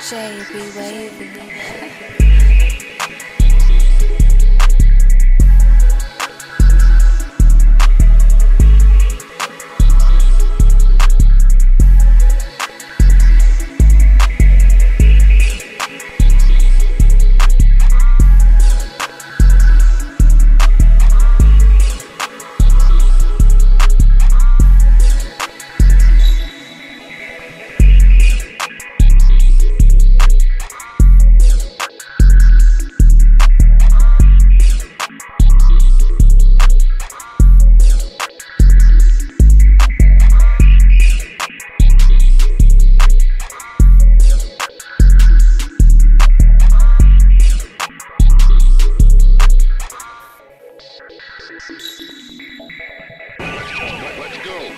JB Wavy. Let's go.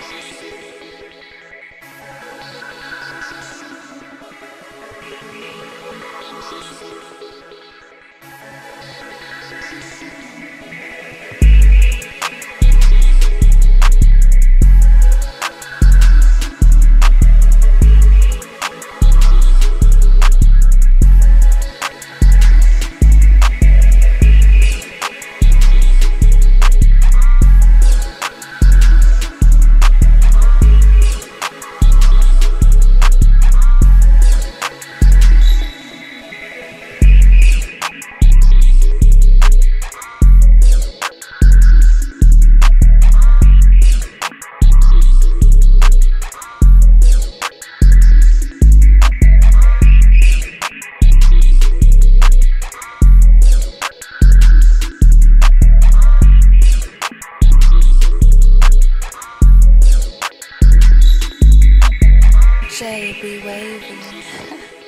say be waving.